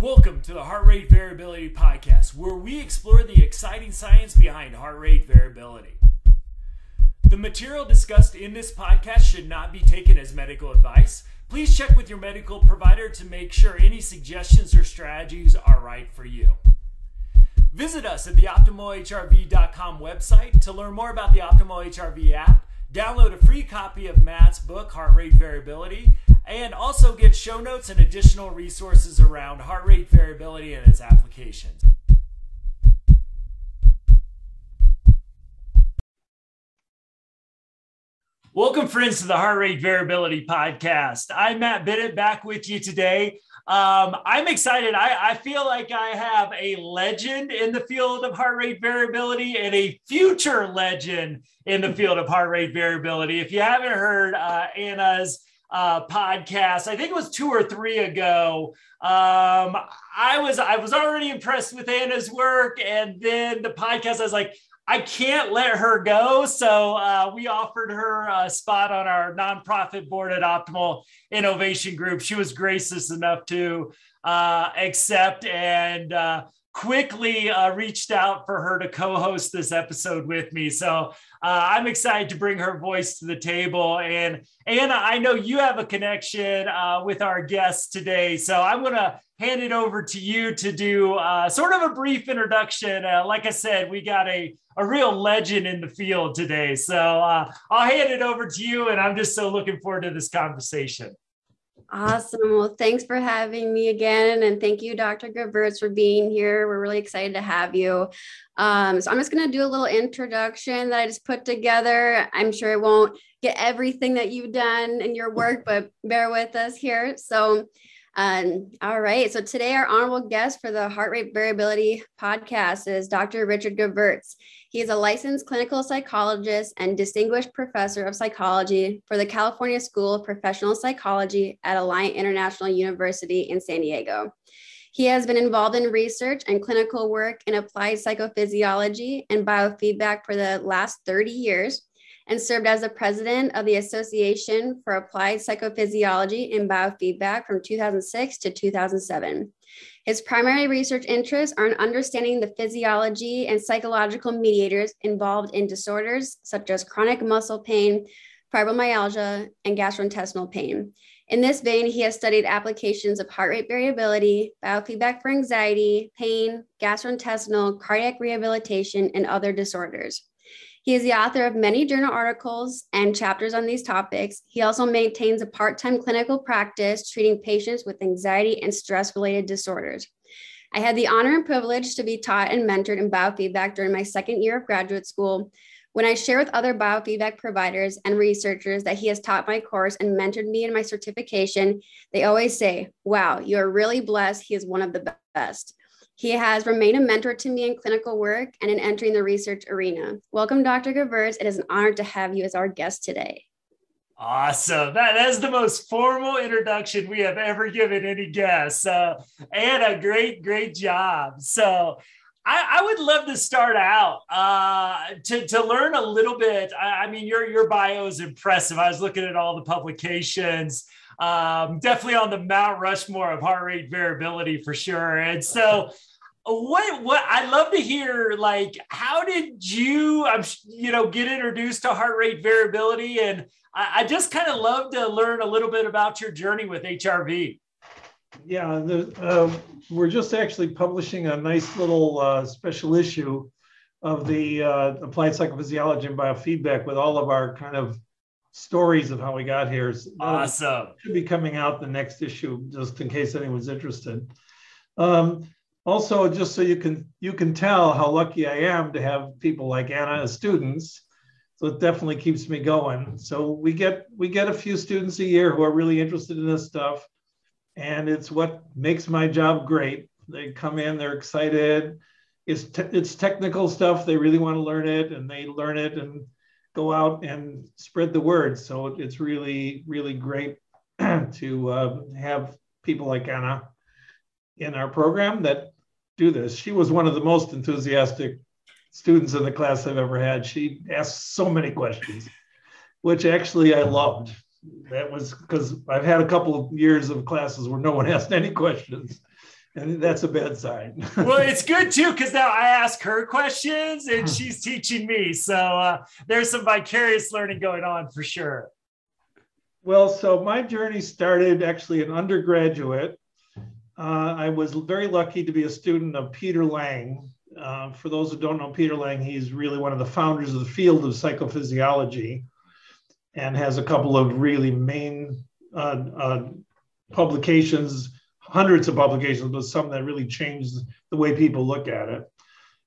Welcome to the Heart Rate Variability Podcast, where we explore the exciting science behind heart rate variability. The material discussed in this podcast should not be taken as medical advice. Please check with your medical provider to make sure any suggestions or strategies are right for you. Visit us at the OptimalHRV.com website to learn more about the Optimal HRV app, download a free copy of Matt's book, Heart Rate Variability, and also get show notes and additional resources around heart rate variability and its applications. Welcome, friends, to the Heart Rate Variability Podcast. I'm Matt Bennett back with you today. Um, I'm excited. I, I, feel like I have a legend in the field of heart rate variability and a future legend in the field of heart rate variability. If you haven't heard uh, Anna's uh, podcast. I think it was two or three ago. Um, I was I was already impressed with Anna's work, and then the podcast. I was like, I can't let her go, so uh, we offered her a spot on our nonprofit board at Optimal Innovation Group. She was gracious enough to uh, accept and uh, quickly uh, reached out for her to co-host this episode with me. So uh, I'm excited to bring her voice to the table. And Anna, I know you have a connection uh, with our guest today, so I'm going to hand it over to you to do uh, sort of a brief introduction. Uh, like I said, we got a a real legend in the field today. So uh, I'll hand it over to you, and I'm just so looking forward to this conversation. Awesome. Well, thanks for having me again. And thank you, Dr. Gevirtz, for being here. We're really excited to have you. Um, so I'm just going to do a little introduction that I just put together. I'm sure it won't get everything that you've done in your work, but bear with us here. So, um, all right. So today, our honorable guest for the Heart Rate Variability podcast is Dr. Richard Gevirtz. He is a licensed clinical psychologist and distinguished professor of psychology for the California School of Professional Psychology at Alliant International University in San Diego. He has been involved in research and clinical work in applied psychophysiology and biofeedback for the last 30 years and served as the president of the Association for Applied Psychophysiology and Biofeedback from 2006 to 2007. His primary research interests are in understanding the physiology and psychological mediators involved in disorders such as chronic muscle pain, fibromyalgia, and gastrointestinal pain. In this vein, he has studied applications of heart rate variability, biofeedback for anxiety, pain, gastrointestinal, cardiac rehabilitation, and other disorders. He is the author of many journal articles and chapters on these topics. He also maintains a part time clinical practice treating patients with anxiety and stress related disorders. I had the honor and privilege to be taught and mentored in biofeedback during my second year of graduate school. When I share with other biofeedback providers and researchers that he has taught my course and mentored me in my certification, they always say, Wow, you are really blessed. He is one of the best. He has remained a mentor to me in clinical work and in entering the research arena. Welcome, Dr. Gevirtz. It is an honor to have you as our guest today. Awesome. That, that is the most formal introduction we have ever given any guest. Uh, and a great, great job. So, I, I, would love to start out uh, to, to learn a little bit. I, I, mean, your, your bio is impressive. I was looking at all the publications, um, definitely on the Mount Rushmore of heart rate variability for sure. And so, what what I'd love to hear like how did you I'm you know get introduced to heart rate variability and I, I just kind of love to learn a little bit about your journey with HRV. Yeah, the, uh, we're just actually publishing a nice little uh, special issue of the uh, applied psychophysiology and biofeedback with all of our kind of stories of how we got here. Awesome. Should be coming out the next issue, just in case anyone's interested. Um, also, just so you can you can tell how lucky I am to have people like Anna as students. So it definitely keeps me going. So we get we get a few students a year who are really interested in this stuff, and it's what makes my job great. They come in, they're excited. It's te- it's technical stuff. They really want to learn it, and they learn it and go out and spread the word. So it's really really great to uh, have people like Anna in our program that do this. She was one of the most enthusiastic students in the class I've ever had. She asked so many questions, which actually I loved. That was because I've had a couple of years of classes where no one asked any questions. and that's a bad sign. well, it's good too because now I ask her questions and she's teaching me. So uh, there's some vicarious learning going on for sure. Well, so my journey started actually an undergraduate. Uh, I was very lucky to be a student of Peter Lang. Uh, for those who don't know Peter Lang, he's really one of the founders of the field of psychophysiology and has a couple of really main uh, uh publications hundreds of publications, but some that really changed the way people look at it.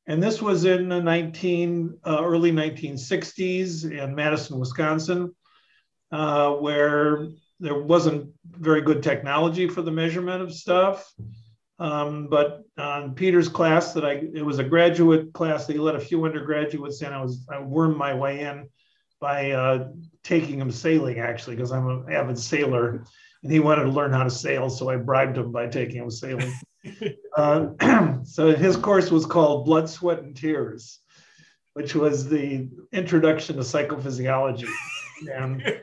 And this was in the 19, uh, early 1960s in Madison, Wisconsin, uh, where there wasn't very good technology for the measurement of stuff. Um, but on Peter's class that I, it was a graduate class that he let a few undergraduates in. I was, I wormed my way in by uh, taking him sailing actually, because I'm an avid sailor and he wanted to learn how to sail. So I bribed him by taking him sailing. uh, so his course was called Blood, Sweat, and Tears, which was the introduction to psychophysiology. And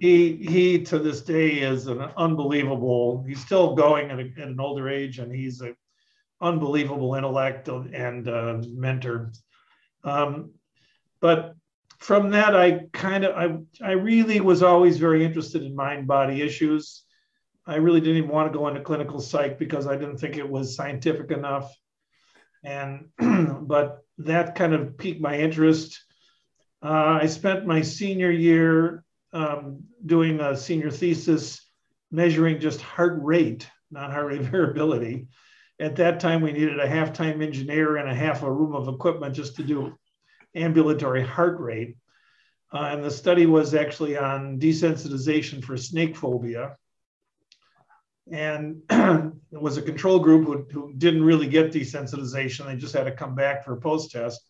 he he to this day is an unbelievable. He's still going at, a, at an older age, and he's an unbelievable intellect and uh, mentor. Um, but from that, I kind of, I, I really was always very interested in mind body issues. I really didn't even want to go into clinical psych because I didn't think it was scientific enough. And, but that kind of piqued my interest. Uh, I spent my senior year um, doing a senior thesis measuring just heart rate, not heart rate variability. At that time, we needed a half time engineer and a half a room of equipment just to do ambulatory heart rate. Uh, and the study was actually on desensitization for snake phobia. And it was a control group who, who didn't really get desensitization. They just had to come back for a post test.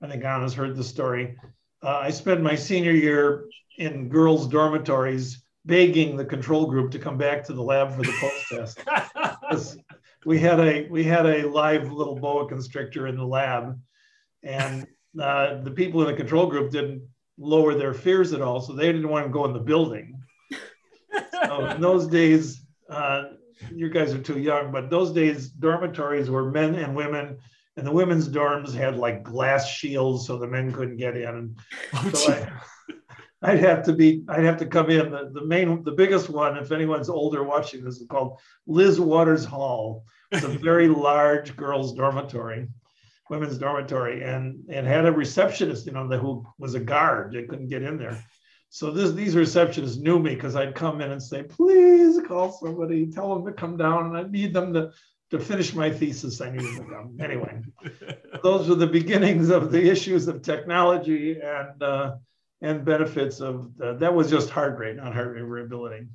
I think Anna's heard the story. Uh, I spent my senior year in girls' dormitories begging the control group to come back to the lab for the post test. we had a we had a live little boa constrictor in the lab, and uh, the people in the control group didn't lower their fears at all, so they didn't want to go in the building. so in those days, uh, you guys are too young, but those days dormitories were men and women, and the women's dorms had like glass shields so the men couldn't get in. Oh, so I, I'd have to be, I'd have to come in. The, the main, the biggest one, if anyone's older watching this, is called Liz Waters Hall. It's a very large girls' dormitory women's dormitory and and had a receptionist, you know, the, who was a guard. They couldn't get in there. So this these receptionists knew me because I'd come in and say, please call somebody, tell them to come down, and I need them to to finish my thesis. I needed come anyway. those were the beginnings of the issues of technology and uh, and benefits of the, that was just heart rate, not heart rate variability.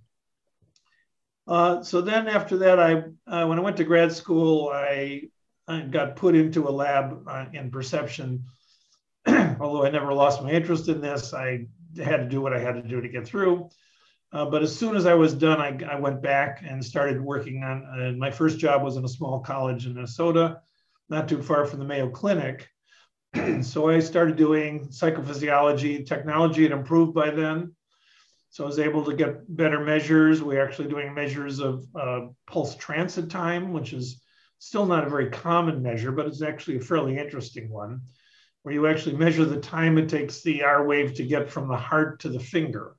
Uh, so then after that, I uh, when I went to grad school, I I got put into a lab uh, in perception. Although I never lost my interest in this, I had to do what I had to do to get through. Uh, but as soon as I was done, I, I went back and started working on. Uh, my first job was in a small college in Minnesota, not too far from the Mayo Clinic. so I started doing psychophysiology. Technology had improved by then. So I was able to get better measures. We're actually doing measures of uh, pulse transit time, which is still not a very common measure, but it's actually a fairly interesting one, where you actually measure the time it takes the R wave to get from the heart to the finger.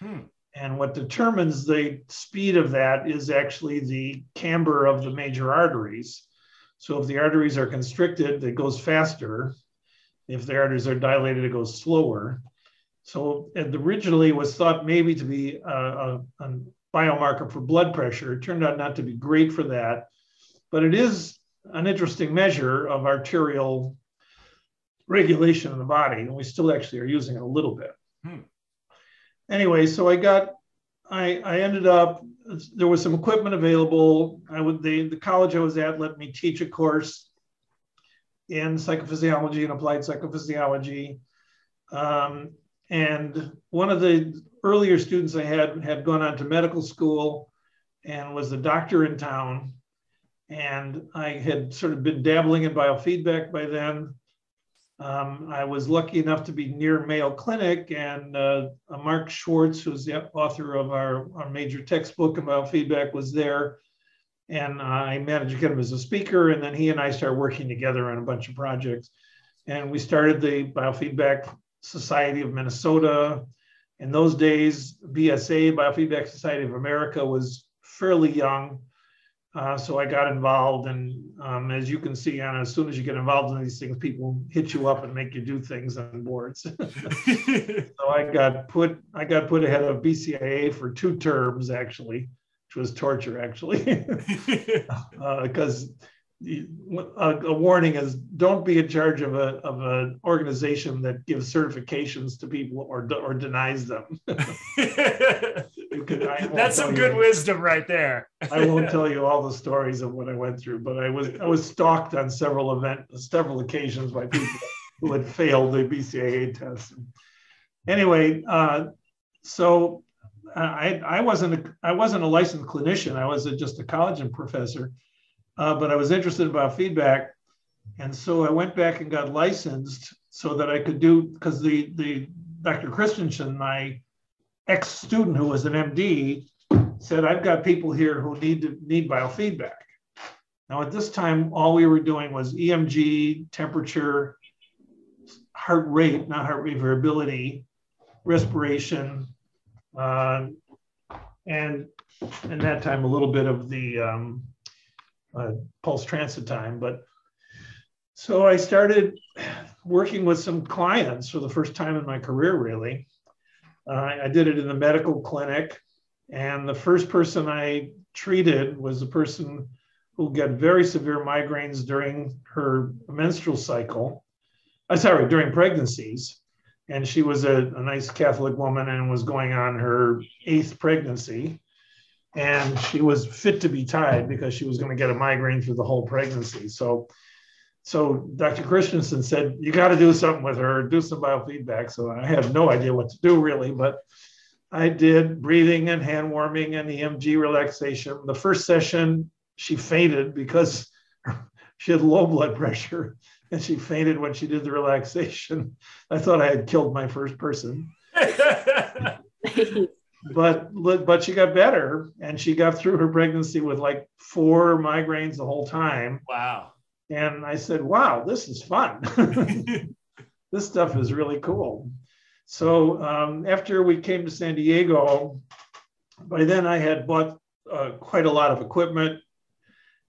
Hmm. And what determines the speed of that is actually the camber of the major arteries. So if the arteries are constricted, it goes faster. If the arteries are dilated, it goes slower. So it originally was thought maybe to be a, a, a biomarker for blood pressure. It turned out not to be great for that but it is an interesting measure of arterial regulation in the body, and we still actually are using it a little bit. Hmm. Anyway, so I got, I, I ended up, there was some equipment available. I would, the, the college I was at let me teach a course in psychophysiology and applied psychophysiology. Um, and one of the earlier students I had had gone on to medical school and was a doctor in town and I had sort of been dabbling in biofeedback by then. Um, I was lucky enough to be near Mayo Clinic, and uh, Mark Schwartz, who's the author of our, our major textbook about feedback, was there. and I managed to get him as a speaker. And then he and I started working together on a bunch of projects. And we started the Biofeedback Society of Minnesota. In those days, BSA, Biofeedback Society of America, was fairly young. Uh, so I got involved, and um, as you can see, Anna, as soon as you get involved in these things, people hit you up and make you do things on boards. so I got put I got put ahead of BCIA for two terms actually, which was torture actually, because uh, a, a, warning is don't be in charge of a of an organization that gives certifications to people or or denies them. could, That's some good you, wisdom right there. I won't tell you all the stories of what I went through, but I was I was stalked on several event several occasions by people who had failed the BCIA test. Anyway, uh, so I I wasn't a, I wasn't a licensed clinician. I was a, just a college professor uh, but I was interested about feedback. And so I went back and got licensed so that I could do, because the, the Dr. Christensen, my ex-student who was an MD, said, I've got people here who need to need biofeedback. Now at this time, all we were doing was EMG, temperature, heart rate, not heart rate variability, respiration, uh, and in that time, a little bit of the um, uh, pulse transit time. But so I started working with some clients for the first time in my career, really. Uh, I did it in the medical clinic. And the first person I treated was a person who got very severe migraines during her menstrual cycle. I uh, sorry, during pregnancies. And she was a, a nice Catholic woman and was going on her eighth pregnancy and she was fit to be tied because she was going to get a migraine through the whole pregnancy. So, so Dr. Christensen said, "You got to do something with her, do some biofeedback." So I had no idea what to do really, but I did breathing and hand warming and EMG relaxation. The first session, she fainted because she had low blood pressure, and she fainted when she did the relaxation. I thought I had killed my first person. but but she got better and she got through her pregnancy with like four migraines the whole time wow and i said wow this is fun. This stuff is really cool. So um, after we came to san diego by then i had bought uh, quite a lot of equipment.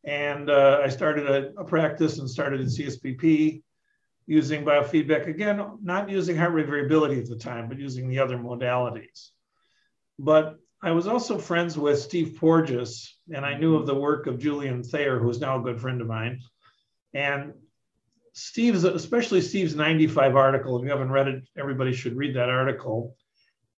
And uh, i started a, a practice and started in cspp using biofeedback. Again not using heart rate variability at the time but using the other modalities. But I was also friends with Steve Porges, and I knew of the work of Julian Thayer, who is now a good friend of mine. And Steve's, especially Steve's 95 article, if you haven't read it, everybody should read that article,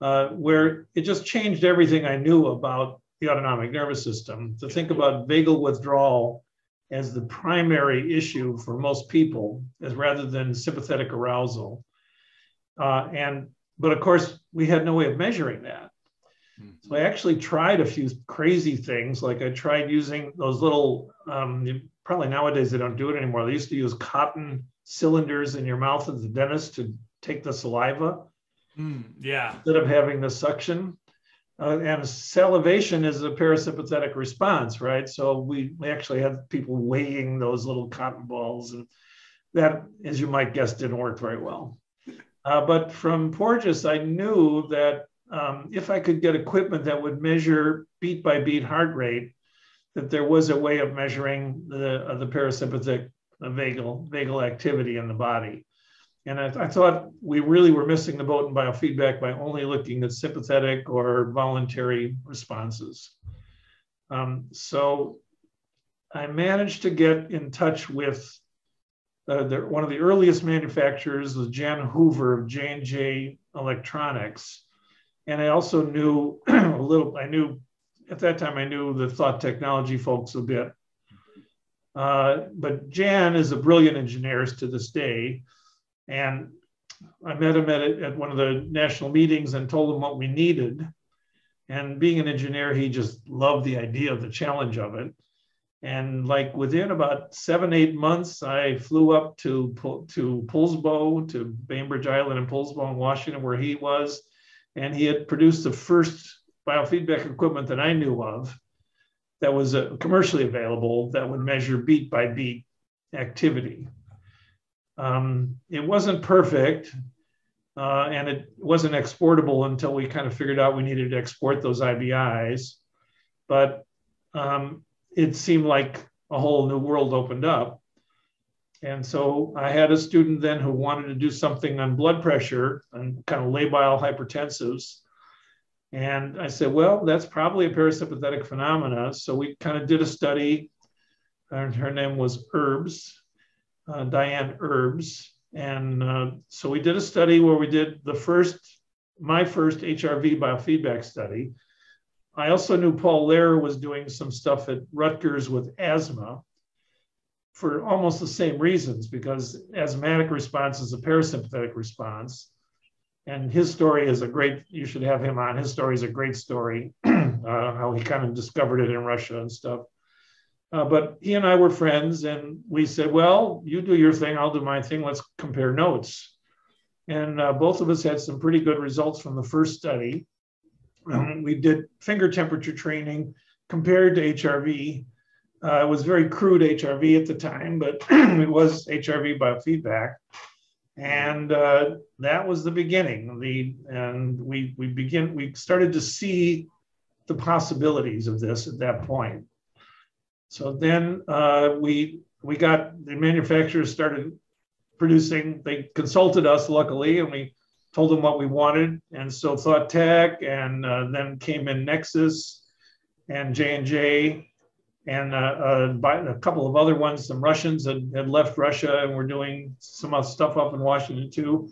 uh, where it just changed everything I knew about the autonomic nervous system to think about vagal withdrawal as the primary issue for most people, as rather than sympathetic arousal. Uh, and but of course, we had no way of measuring that. So I actually tried a few crazy things. Like I tried using those little, um, probably nowadays they don't do it anymore. They used to use cotton cylinders in your mouth at the dentist to take the saliva. Mm, yeah. Instead of having the suction. Uh, and salivation is a parasympathetic response, right? So we, we actually had people weighing those little cotton balls, and that, as you might guess, didn't work very well. Uh, but from Porges, I knew that um, if I could get equipment that would measure beat by beat heart rate, that there was a way of measuring the, uh, the parasympathetic the vagal, vagal activity in the body. And I, I, thought we really were missing the boat in biofeedback by only looking at sympathetic or voluntary responses. Um, so I managed to get in touch with uh, the, one of the earliest manufacturers was Jan Hoover of J&J Electronics and I also knew a little. I knew at that time I knew the thought technology folks a bit. Uh, but Jan is a brilliant engineer to this day, and I met him at, at one of the national meetings and told him what we needed. And being an engineer, he just loved the idea of the challenge of it. And like within about seven, eight months, I flew up to to Poulsbo, to Bainbridge Island in Poulsbo in Washington, where he was, and he had produced the first biofeedback equipment that I knew of that was uh, commercially available that would measure beat by beat activity. Um, it wasn't perfect, uh, and it wasn't exportable until we kind of figured out we needed to export those IBIs. But um, it seemed like a whole new world opened up. And so I had a student then who wanted to do something on blood pressure and kind of labile hypertensives. And I said, well, that's probably a parasympathetic phenomena. So we kind of did a study. And her name was Herbs, uh, Diane Herbs. And uh, so we did a study where we did the first, my first HRV biofeedback study. I also knew Paul Lehrer was doing some stuff at Rutgers with asthma for almost the same reasons, because asthmatic response is a parasympathetic response. And his story is a great, you should have him on. His story is a great story, uh, how he kind of discovered it in Russia and stuff. Uh, but he and I were friends, and we said, Well, you do your thing, I'll do my thing, let's compare notes. And uh, both of us had some pretty good results from the first study. Um, we did finger temperature training compared to HRV uh, it was very crude HRV at the time, but it was HRV biofeedback. And uh, that was the beginning. The and we we begin we started to see the possibilities of this at that point. So then uh, we we got the manufacturers started producing. They consulted us luckily, and we told them what we wanted. And so Thought Tech, and uh, then came in Nexus and J and uh, uh, a couple of other ones. Some Russians had, had left Russia and were doing some stuff up in Washington too.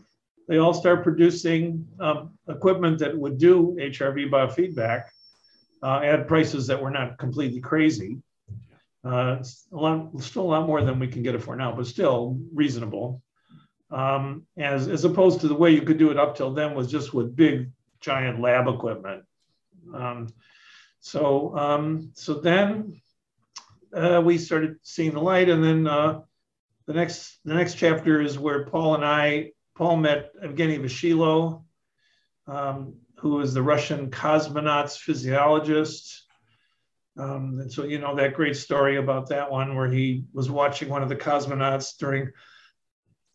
They all start producing um, equipment that would do HRV biofeedback uh, at prices that were not completely crazy. Uh, a lot, still a lot more than we can get it for now, but still reasonable. Um, as, as opposed to the way you could do it up till then was just with big giant lab equipment. Um, so, um, so then uh, we started seeing the light, and then uh, the next the next chapter is where Paul and I Paul met Evgeny Vaschillo, um, who is the Russian cosmonauts physiologist. Um, and so you know that great story about that one where he was watching one of the cosmonauts during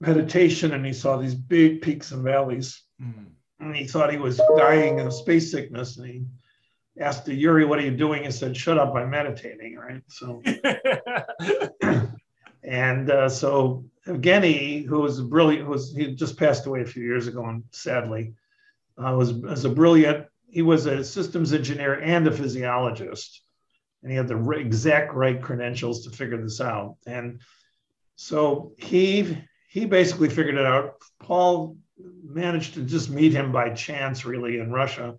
meditation and he saw these big peaks and valleys. Mm. And he thought he was dying of space sickness and he asked the Yuri, "What are you doing?" He said, "Shut up, I'm meditating." Right. So, and uh, so Evgeny, who was a brilliant, who was he just passed away a few years ago, and sadly, uh, was was a brilliant. He was a systems engineer and a physiologist, and he had the exact right credentials to figure this out. And so he he basically figured it out. Paul managed to just meet him by chance, really, in Russia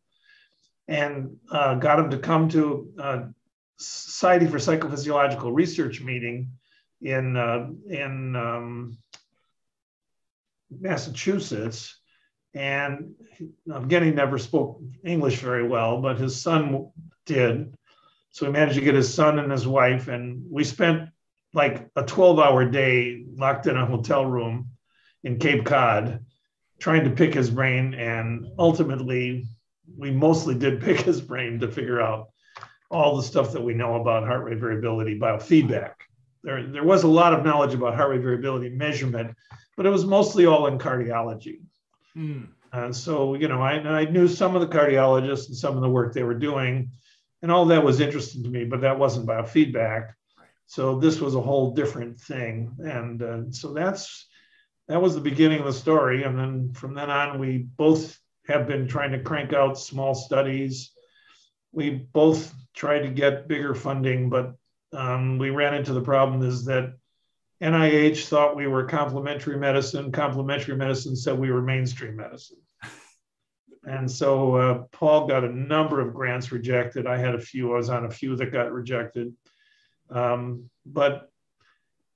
and uh, got him to come to a Society for Psychophysiological Research meeting in uh, in um, Massachusetts. And Evgeny never spoke English very well, but his son did. So he managed to get his son and his wife, and we spent like a 12 hour day locked in a hotel room in Cape Cod trying to pick his brain. And ultimately, we mostly did pick his brain to figure out all the stuff that we know about heart rate variability biofeedback. There, there was a lot of knowledge about heart rate variability measurement, but it was mostly all in cardiology. Mm. And so, you know, I, I knew some of the cardiologists and some of the work they were doing, and all that was interesting to me, but that wasn't biofeedback. So this was a whole different thing. And uh, so that's that was the beginning of the story. And then from then on, we both have been trying to crank out small studies. We both tried to get bigger funding, but um, we ran into the problem is that NIH thought we were complementary medicine. Complementary medicine said we were mainstream medicine. And so uh, Paul got a number of grants rejected. I had a few, I was on a few that got rejected. Um, but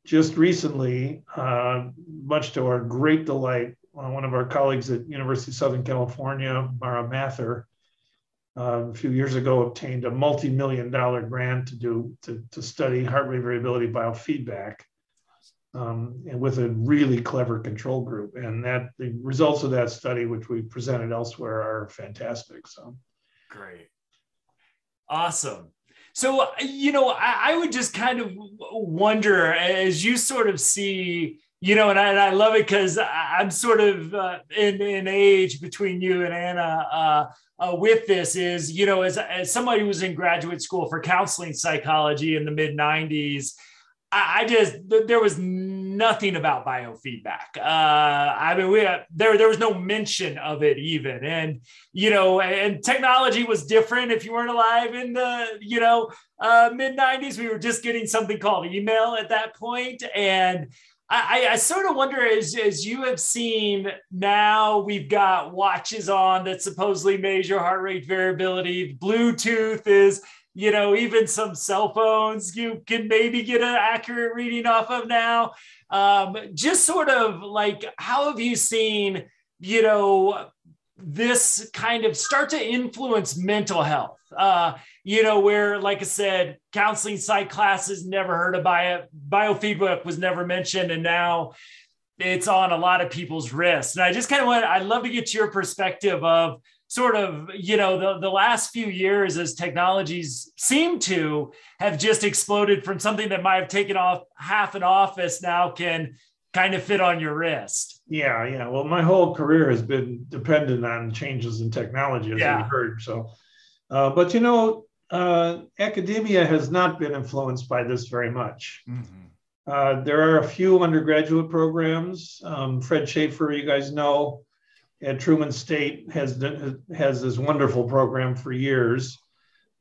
just recently, uh, much to our great delight, one of our colleagues at University of Southern California, Mara Mather, uh, a few years ago obtained a multi-million dollar grant to do to, to study heart rate variability biofeedback um, and with a really clever control group. And that the results of that study, which we presented elsewhere, are fantastic. So great. Awesome. so you know, I, I would just kind of wonder as you sort of see you know, and I, and I love it because I'm sort of uh, in, in age between you and Anna uh, uh, with this is, you know, as, as somebody who was in graduate school for counseling psychology in the mid 90s, I, I just, there was nothing about biofeedback. Uh, I mean, we, there, there was no mention of it even. And, you know, and technology was different. If you weren't alive in the, you know, uh, mid 90s, we were just getting something called email at that. And, I, I, sort of wonder as, as you have seen now we've got watches on that supposedly measure heart rate variability. Bluetooth is you know even some cell phones you can maybe get an accurate reading off of now. Um, just sort of like how have you seen you know this kind of start to influence mental health uh, you know, where, like I said, counseling psych classes never heard of bio, biofeedback was never mentioned. And now it's on a lot of people's wrists. And I just kind of want, I'd love to get your perspective of sort of, you know, the, the last few years as technologies seem to have just exploded from something that might have taken off half an office now can kind of fit on your wrist. Yeah, yeah. Well, my whole career has been dependent on changes in technology, as yeah. you heard. So, uh, but you know, uh, academia has not been influenced by this very much. Mm-hmm. Uh, there are a few undergraduate programs. Um, Fred Shaffer, you guys know, at Truman State has has this wonderful program for years.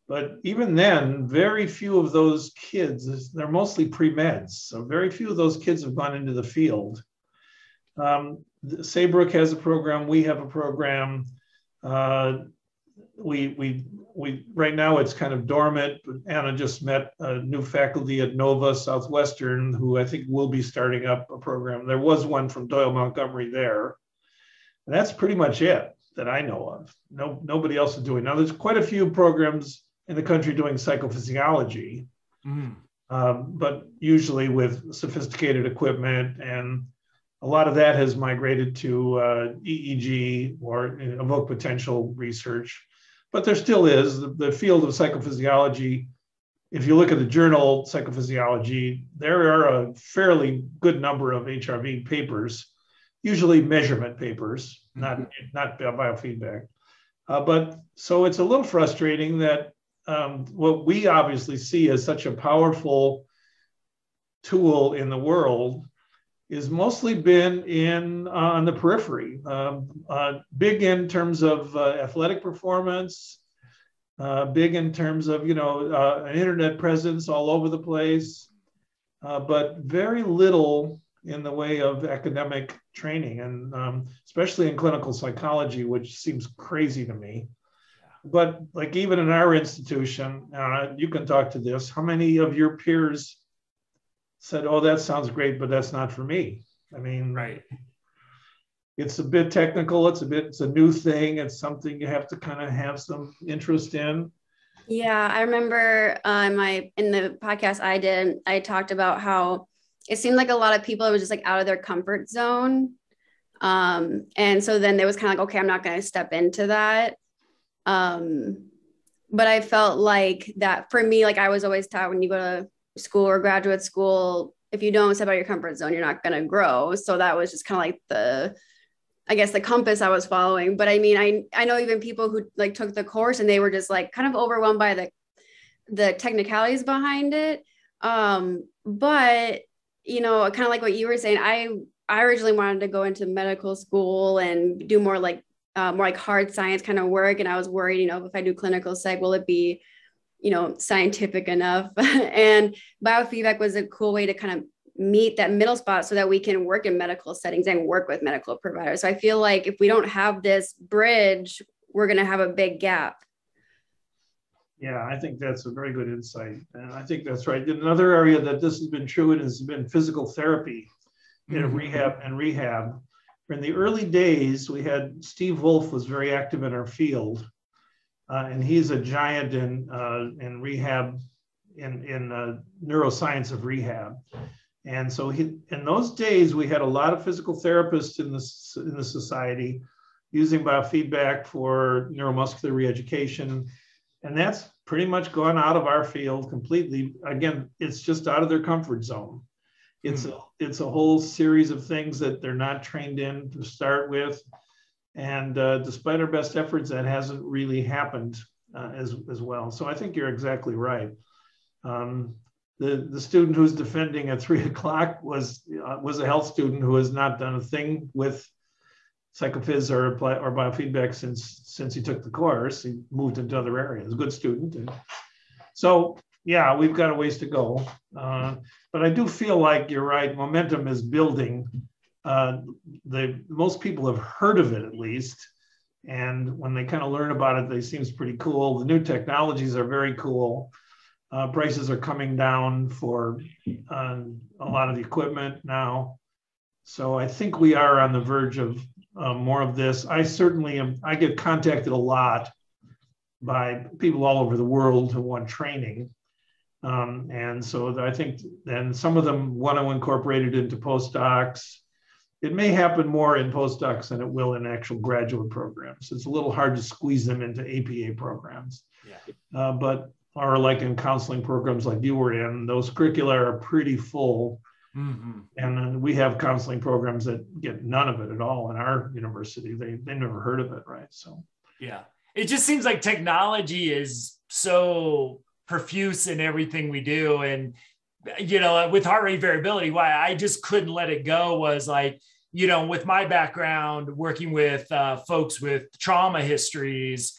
But even then, very few of those kids, they're mostly pre-meds. So very few of those kids have gone into the field. Um, Saybrook has a program, we have a program. Uh, we we we right now it's kind of dormant. But Anna just met a new faculty at Nova Southwestern who I think will be starting up a program. There was one from Doil Montgomery there. And that's pretty much it that I know of. No nobody else is doing. Now there's quite a few programs in the country doing psychophysiology, mm. um, but usually with sophisticated equipment and a lot of that has migrated to uh, EEG or evoked potential research but there still is the, the field of psychophysiology. If you look at the journal Psychophysiology, there are a fairly good number of HRV papers, usually measurement papers, not, mm-hmm. not biofeedback. Uh, but so it's a little frustrating that um, what we obviously see as such a powerful tool in the world is mostly been in uh, on the periphery, um, uh, big in terms of uh, athletic performance, uh, big in terms of you know uh, an internet presence all over the place, uh, but very little in the way of academic training, and um, especially in clinical psychology, which seems crazy to me. But like even in our institution, you can talk to this. How many of your peers? Said, "Oh, that sounds great, but that's not for me." I mean, right. It's a bit technical. It's a bit. It's a new thing. It's something you have to kind of have some interest in. Yeah, I remember uh, my in the podcast I did, I talked about how it seemed like a lot of people were just like out of their comfort zone, um, and so then there was kind of like, okay, I'm not going to step into that. Um, but I felt like that for me, like I was always taught when you go to school or graduate school, if you don't step out of your comfort zone, you're not going to grow. So that was just kind of like the, I guess the compass I was following. But I mean, I I know even people who like took the course and they were just like kind of overwhelmed by the the technicalities behind it. Um, but you know, kind of like what you were saying, I I originally wanted to go into medical school and do more like uh, more like hard science kind of work, and I was worried, you know, if I do clinical psych, will it be you know scientific enough. And biofeedback was a cool way to kind of meet that middle spot so that we can work in medical settings and work with medical providers. So i feel like if we don't have this bridge we're going to have a big gap. Yeah i think that's a very good insight. And i think that's right. Another area that this has been true in has been physical therapy in mm-hmm. rehab and rehab. In the early days we had steve wolf was very active in our field uh, and he's a giant in uh, in rehab, in in uh, neuroscience of rehab. And so he, in those days, we had a lot of physical therapists in the in the society using biofeedback for neuromuscular reeducation, and that's pretty much gone out of our field completely. Again, it's just out of their comfort zone. It's mm. a it's a whole series of things that they're not trained in to start with, and uh, despite our best efforts, that hasn't really happened uh, as as well. So I think you're exactly right. Um, the the student who's defending at three o'clock was uh, was a health student who has not done a thing with psychophys or, or biofeedback since since he took the course. He moved into other areas. Good student. And so yeah, we've got a ways to go. Uh, but I do feel like you're right. Momentum is building. Uh, the most people have heard of it at least, and when they kind of learn about it, they seems pretty cool. The new technologies are very cool. Uh, prices are coming down for uh, a lot of the equipment now. So I think we are on the verge of uh, more of this. I certainly am, I get contacted a lot by people all over the world who want training. Um, and so I think, and some of them want to incorporate it into postdocs. It may happen more in postdocs than it will in actual graduate programs. It's a little hard to squeeze them into APA programs. Yeah. Uh, but, or like in counseling programs like you were in, those curricula are pretty full. Mm-hmm. And we have counseling programs that get none of it at all in our university. They they never heard of it, right? So yeah, it just seems like technology is so profuse in everything we do, and you know, with heart rate variability, why I just couldn't let it go was like you know, with my background working with uh, folks with trauma histories,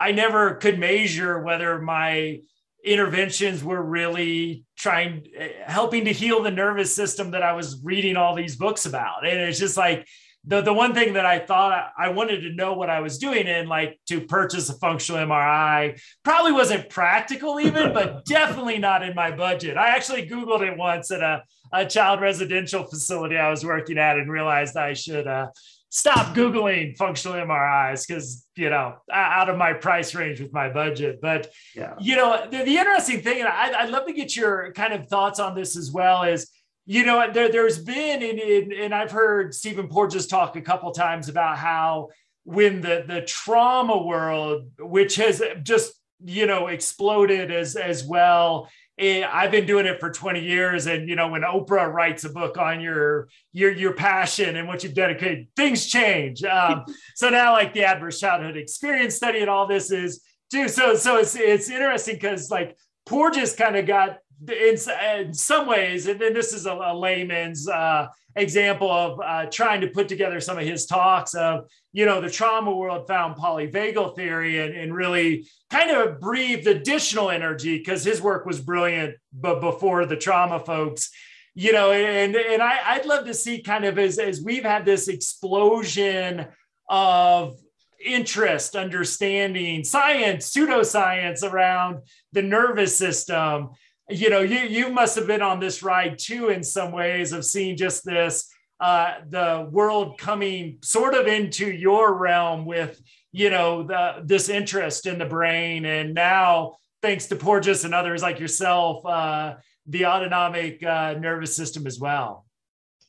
I never could measure whether my interventions were really trying helping to heal the nervous system that I was reading all these books about. And it's just like the, the one thing that I thought I wanted to know what I was doing and like to purchase a functional MRI probably wasn't practical even, but definitely not in my budget. I actually Googled it once at a, a child residential facility I was working at and realized I should uh, stop googling functional mris because you know out of my price range with my budget but yeah. you know the, the interesting thing and I, would love to get your kind of thoughts on this as well is you know there, there's been and, and i've heard stephen porges talk a couple times about how when the the trauma world which has just you know exploded as as well I've been doing it for 20 years. And, you know, when Oprah writes a book on your, your, your passion and what you've dedicated, things change. Um, so now like the adverse childhood experience study and all this is too. So, so it's, it's interesting because like Porges kind of got in, in some ways, and then this is a, a layman's uh, example of uh, trying to put together some of his talks of, you know, the trauma world found polyvagal theory and, and really kind of breathed additional energy because his work was brilliant, but before the trauma folks, you know, and, and I, I'd love to see kind of as, as we've had this explosion of interest, understanding science, pseudoscience around the nervous system you know, you you must have been on this ride too in some ways of seeing just this uh, the world coming sort of into your realm with you know the this interest in the brain, and now thanks to Porges and others like yourself, uh, the autonomic uh, nervous system as well.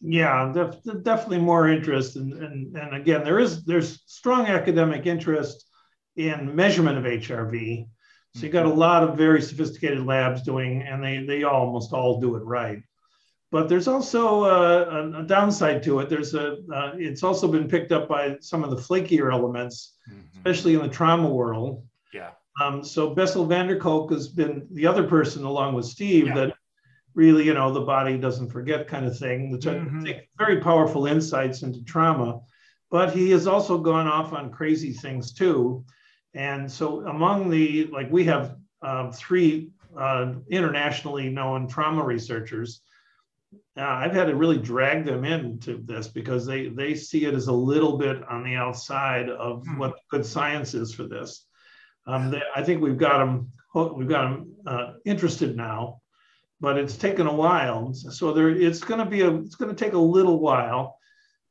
Yeah, def- definitely more interest, and, and and again, there is there's strong academic interest in measurement of HRV so you got a lot of very sophisticated labs doing, and they they almost all do it right. But there's also a, a downside to it. There's a uh, it's also been picked up by some of the flakier elements, mm-hmm. especially in the trauma world. Yeah. Um, so Bessel van der Kolk has been the other person, along with Steve, yeah. that really, you know, the body doesn't forget kind of thing, which mm-hmm. I think very powerful insights into trauma. But he has also gone off on crazy things too. And so among the, like we have uh, three uh, internationally known trauma researchers. Uh, I've had to really drag them into this because they, they see it as a little bit on the outside of hmm. what good science is for this. Um, they, I think we've got them, we've got them uh, interested now, but it's taken a while. So there, it's going to be a, it's going to take a little while.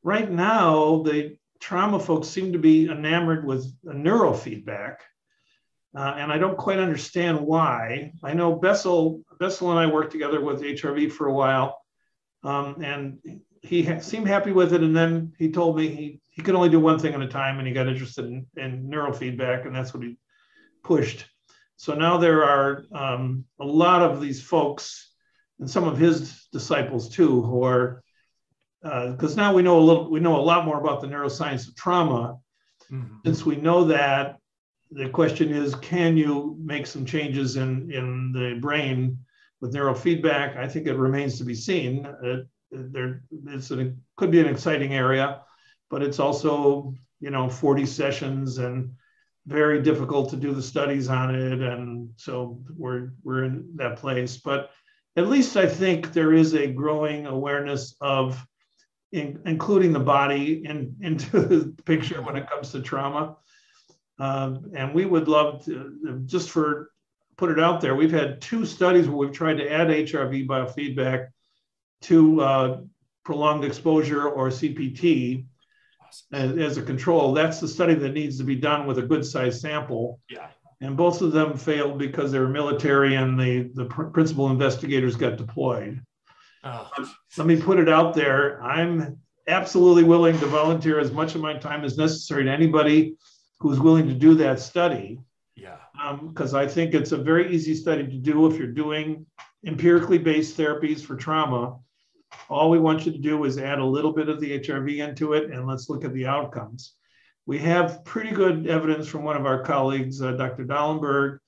Right now, the trauma folks seem to be enamored with neurofeedback. Uh, and I don't quite understand why. I know Bessel, Bessel and I worked together with HRV for a while, um, and he ha- seemed happy with it. And then he told me he, he could only do one thing at a time, and he got interested in, in neurofeedback, and that's what he pushed. So now there are um, a lot of these folks and some of his disciples too, who are because uh, now we know a little, we know a lot more about the neuroscience of trauma. Mm-hmm. Since we know that, the question is, can you make some changes in in the brain with neurofeedback? I think it remains to be seen. It, there, it's an, could be an exciting area, but it's also you know 40 sessions and very difficult to do the studies on it, and so we're we're in that place. But at least I think there is a growing awareness of in, including the body in, into the picture when it comes to trauma. Um, and we would love to, just for put it out there, we've had two studies where we've tried to add HRV biofeedback to uh, prolonged exposure or CPT as, as, a control. That's the study that needs to be done with a good sized sample. Yeah. And both of them failed because they were military and the, the pr- principal investigators got deployed. Oh. Let me put it out there. I'm absolutely willing to volunteer as much of my time as necessary to anybody who's willing to do that study. Yeah. Because um, I think it's a very easy study to do if you're doing empirically based therapies for trauma. All we want you to do is add a little bit of the HRV into it and let's look at the outcomes. We have pretty good evidence from one of our colleagues, uh, Dr. Dallenberg,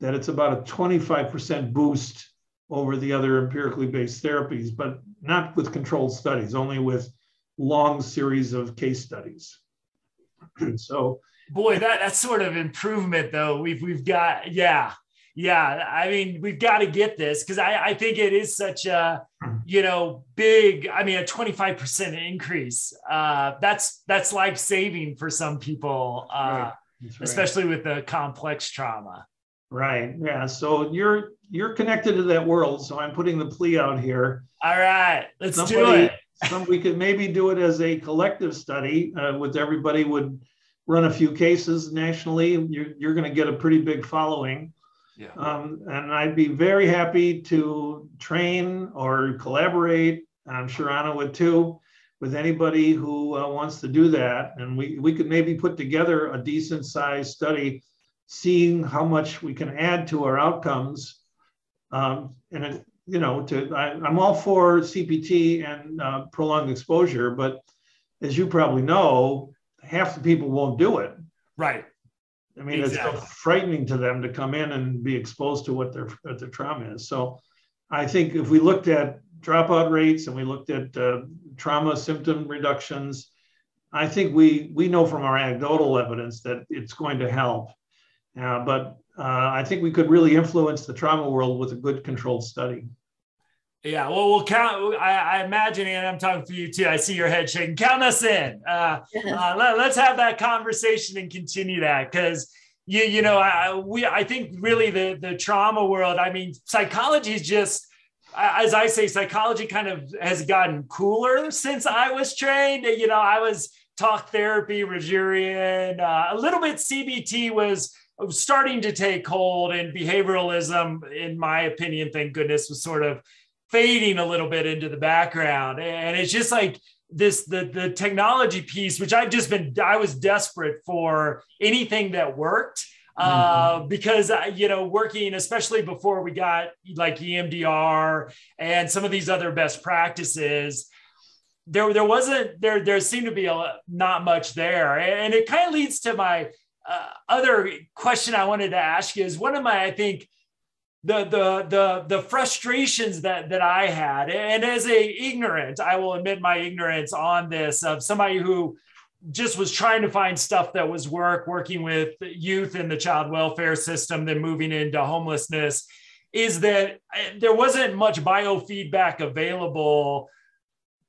that it's about a 25% boost over the other empirically based therapies, but not with controlled studies, only with long series of case studies. so boy, that that's sort of improvement though. We've we've got yeah. Yeah, I mean, we've got to get this because I, I think it is such a, you know, big. I mean, a twenty five percent increase. Uh, that's that's life saving for some people, uh, right. right. especially with the complex trauma. Right. Yeah. So you're you're connected to that world. So I'm putting the plea out here. All right. Let's Somebody, do it. some, we could maybe do it as a collective study uh, with everybody would run a few cases nationally. You're, you're going to get a pretty big following. Yeah. Um, and I'd be very happy to train or collaborate. I'm sure Anna would too, with anybody who uh, wants to do that. And we, we could maybe put together a decent sized study seeing how much we can add to our outcomes. Um, and, it, you know, to, I, am all for CPT and uh, prolonged exposure, but as you probably know, half the people won't do it. Right. I mean, exactly. it's so frightening to them to come in and be exposed to what their, what their trauma is. So I think if we looked at dropout rates and we looked at uh, trauma symptom reductions, I think we, we know from our anecdotal evidence that it's going to help. Uh, but uh, I think we could really influence the trauma world with a good controlled study. Yeah, well, we'll count. I, I, imagine, and I'm talking for you too. I see your head shaking. Count us in. Uh, uh, let, us have that conversation and continue that because you, you know, I, we, I think really the the trauma world. I mean, psychology is just, as I say, psychology kind of has gotten cooler since I was trained. You know, I was talk therapy, Rogerian, uh, a little bit CBT was starting to take hold and behavioralism in my opinion thank goodness was sort of fading a little bit into the background and it's just like this the the technology piece which i've just been i was desperate for anything that worked uh, mm-hmm. because you know working especially before we got like EMDR and some of these other best practices there there wasn't there there seemed to be a not much there and it kind of leads to my uh, other question I wanted to ask you is one of my, I think, the the the the frustrations that that I had, and as a ignorant, I will admit my ignorance on this of somebody who just was trying to find stuff that was work, working with youth in the child welfare system, then moving into homelessness, is that uh, there wasn't much biofeedback available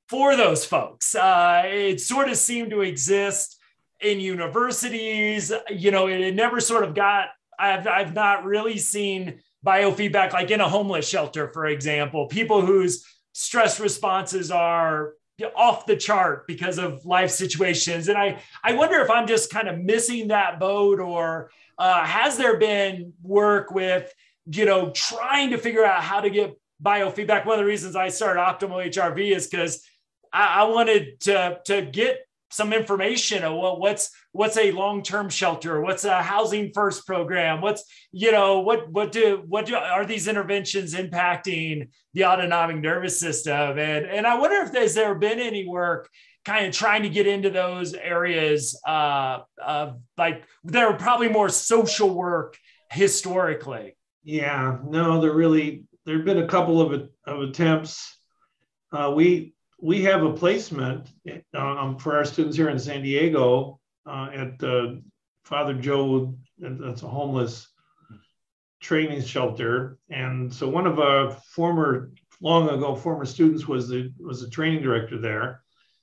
for those folks. Uh, it sort of seemed to exist in universities. You know, it, it never sort of got, I've, I've not really seen biofeedback like in a homeless shelter, for example, people whose stress responses are off the chart because of life situations. And I, I wonder if I'm just kind of missing that boat or uh, has there been work with, you know, trying to figure out how to get biofeedback? One of the reasons I started Optimal HRV is because I, I wanted to, to get some information of what, what's what's a long-term shelter? What's a housing first program? What's you know what what do what do are these interventions impacting the autonomic nervous system? And and i wonder if there's there been any work kind of trying to get into those areas uh, of like there are probably more social work historically. Yeah no there really there have been a couple of, of attempts. Uh, we we have a placement um, for our students here in San Diego uh, at uh, Father Joe. That's a homeless training shelter, and so one of our former, long ago, former students was the was the training director there.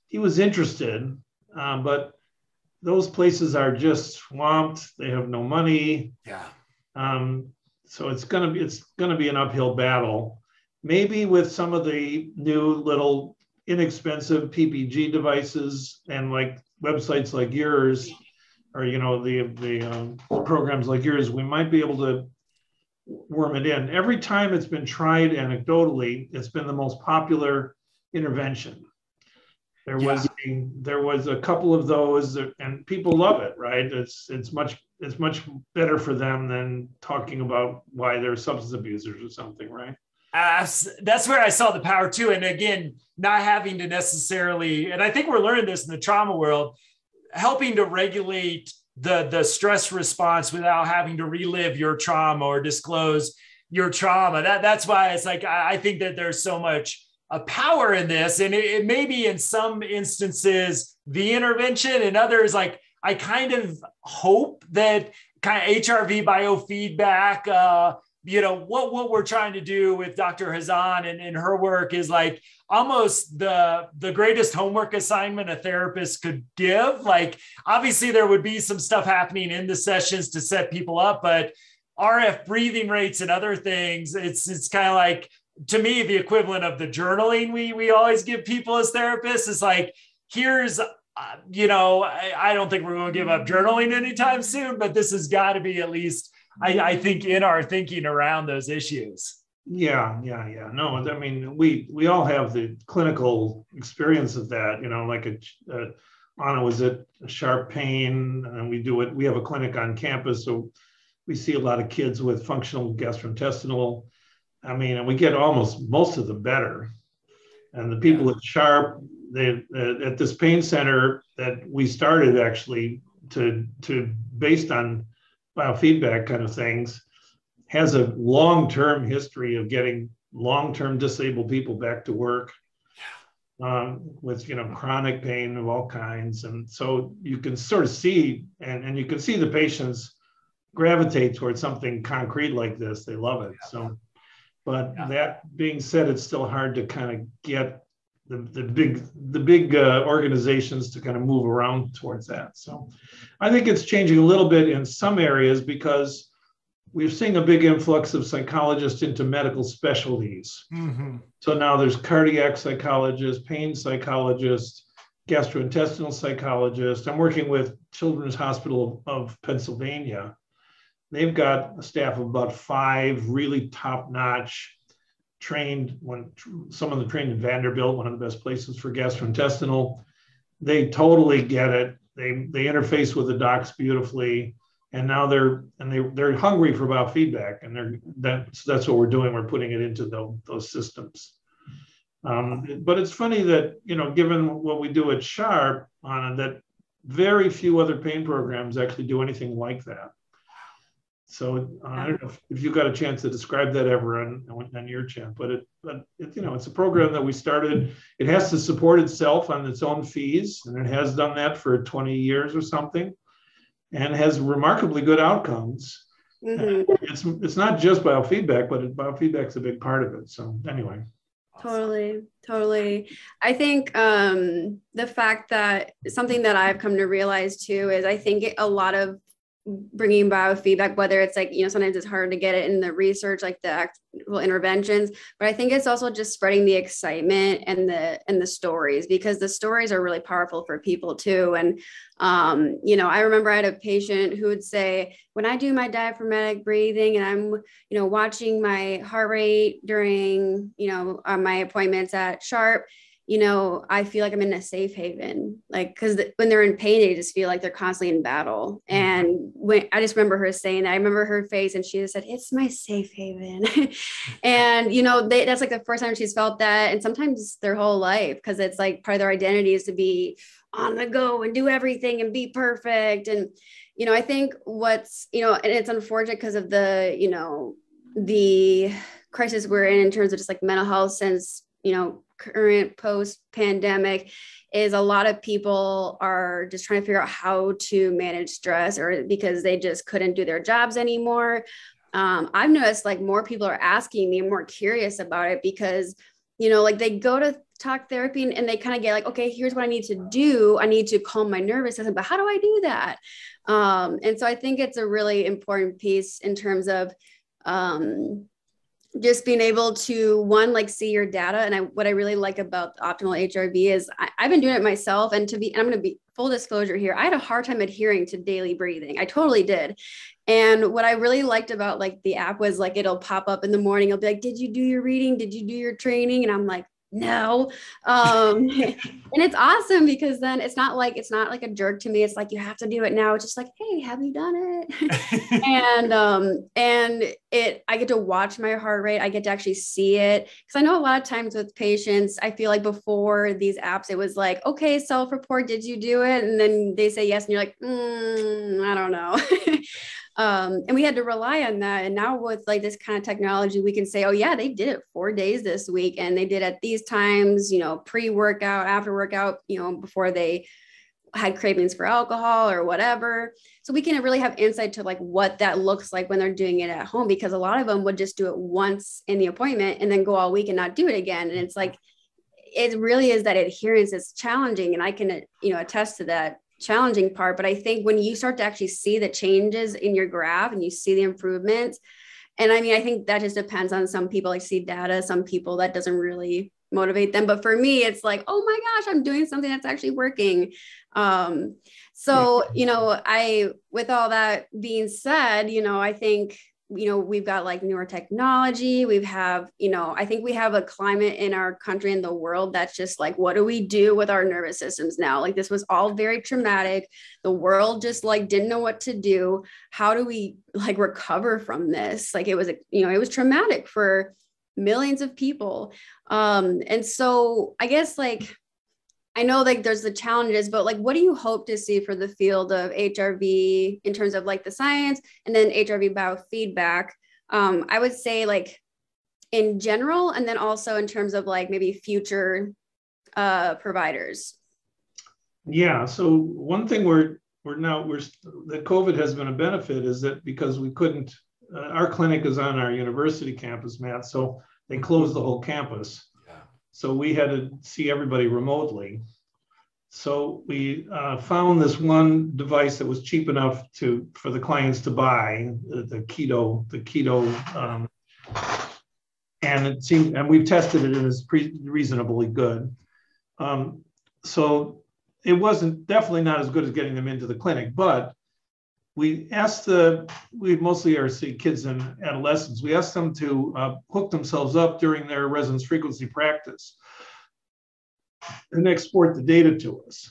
He was interested, um, but those places are just swamped. They have no money. Yeah. Um, so it's gonna be it's gonna be an uphill battle. Maybe with some of the new little inexpensive PPG devices and like websites like yours, or you know the the um, programs like yours, we might be able to worm it in. Every time it's been tried anecdotally, it's been the most popular intervention. There was yeah. a, there was a couple of those, and people love it, right? It's it's much it's much better for them than talking about why they're substance abusers or something, right? Uh, that's where I saw the power too. And again, not having to necessarily, and I think we're learning this in the trauma world, helping to regulate the the stress response without having to relive your trauma or disclose your trauma. That that's why it's like I, I think that there's so much a uh, power in this, and it, it may be in some instances the intervention, and others like I kind of hope that kind of HRV biofeedback. Uh, you know what what we're trying to do with dr hazan and, and her work is like almost the the greatest homework assignment a therapist could give. Like obviously there would be some stuff happening in the sessions to set people up but rf breathing rates and other things it's it's kind of like to me the equivalent of the journaling we we always give people as therapists is like here's uh, you know I, I don't think we're going to give up journaling anytime soon but this has got to be at least I, I think in our thinking around those issues. Yeah, yeah, yeah. No, I mean, we we all have the clinical experience of that. You know, like a, a Anna was at Sharp Pain, and we do it. We have a clinic on campus, so we see a lot of kids with functional gastrointestinal. I mean, and we get almost most of them better. And the people yeah. at Sharp, they uh, at this pain center that we started actually to to based on biofeedback kind of things has a long-term history of getting long-term disabled people back to work um, with you know chronic pain of all kinds. And so you can sort of see and, and you can see the patients gravitate towards something concrete like this. They love it. So but yeah. that being said it's still hard to kind of get the, the big the big uh, organizations to kind of move around towards that. So I think it's changing a little bit in some areas because we're seeing a big influx of psychologists into medical specialties. Mm-hmm. So now there's cardiac psychologists, pain psychologists, gastrointestinal psychologists. I'm working with Children's Hospital of Pennsylvania. They've got a staff of about five really top-notch trained when some of them trained in Vanderbilt, one of the best places for gastrointestinal. They totally get it. They they interface with the docs beautifully, and now they're and they they're hungry for biofeedback, and they're that's that's what we're doing. We're putting it into the, those systems. Um, but it's funny that you know, given what we do at Sharp, on that very few other pain programs actually do anything like that. So uh, I don't know if, if, you got a chance to describe that ever on, on your channel, but it, but it, you know, it's a program that we started. It has to support itself on its own fees, and it has done that for 20 years or something, and has remarkably good outcomes. Mm-hmm. It's it's not just biofeedback, but it, biofeedback's a big part of it. So anyway. Totally, totally. I think um, the fact that something that I've come to realize too is I think a lot of bringing biofeedback whether it's like you know sometimes it's hard to get it in the research like the actual interventions but i think it's also just spreading the excitement and the and the stories because the stories are really powerful for people too. And um, you know i remember i had a patient who would say when i do my diaphragmatic breathing and i'm you know watching my heart rate during you know uh, my appointments at sharp you know, I feel like I'm in a safe haven. Like, because the, when they're in pain, they just feel like they're constantly in battle. Mm-hmm. And when I just remember her saying that, I remember her face, and she just said, "It's my safe haven." and you know, they, that's like the first time she's felt that, and sometimes their whole life, because it's like part of their identity is to be on the go and do everything and be perfect. And you know, I think what's you know, and it's unfortunate because of the you know the crisis we're in in terms of just like mental health since you know current post pandemic is a lot of people are just trying to figure out how to manage stress or because they just couldn't do their jobs anymore. Um, i've noticed like more people are asking me more curious about it because you know like they go to talk therapy and, and they kind of get like okay here's what i need to do. I need to calm my nervous system but how do i do that? Um, and so i think it's a really important piece in terms of um, just being able to one like see your data and I what I really like about optimal HRV is I, have been doing it myself and to be I'm going to be full disclosure here I had a hard time adhering to daily breathing. I totally did. And what I really liked about like the app was like it'll pop up in the morning it'll be like did you do your reading? Did you do your training? And I'm like no um and it's awesome because then it's not like it's not like a jerk to me. It's like you have to do it now. It's just like hey have you done it? And um and it i get to watch my heart rate. I get to actually see it. Because i know a lot of times with patients i feel like before these apps it was like okay self-report did you do it? And then they say yes and you're like mm, i don't know um, and we had to rely on that. And now with like this kind of technology we can say oh yeah they did it four days this week. And they did at these times you know pre-workout after workout you know before they had cravings for alcohol or whatever. So we can really have insight to like what that looks like when they're doing it at home because a lot of them would just do it once in the appointment and then go all week and not do it again. And it's like it really is that adherence is challenging. And i can you know attest to that challenging part. But I think when you start to actually see the changes in your graph and you see the improvements, and I mean, I think that just depends on some people. I see data, some people that doesn't really motivate them. But for me, it's like, oh my gosh, I'm doing something that's actually working. Um, so, you know, I, with all that being said, you know, I think you know we've got like newer technology we have you know i think we have a climate in our country and the world that's just like what do we do with our nervous systems now? Like this was all very traumatic. The world just like didn't know what to do. How do we like recover from this? Like it was a you know it was traumatic for millions of people. Um and so i guess like I know like there's the challenges, but like what do you hope to see for the field of HRV in terms of like the science and then HRV biofeedback? Um, I would say like in general, and then also in terms of like maybe future uh, providers. Yeah. So one thing we're we're now we're that COVID has been a benefit is that because we couldn't, uh, our clinic is on our university campus, Matt. So they closed the whole campus. So we had to see everybody remotely. So we uh, found this one device that was cheap enough to for the clients to buy the, the Kyto the Kyto, um, and it seemed and we've tested it and it's pre- reasonably good. Um, so it wasn't definitely not as good as getting them into the clinic, but we asked the, we mostly are see kids and adolescents, we asked them to uh, hook themselves up during their resonance frequency practice and export the data to us.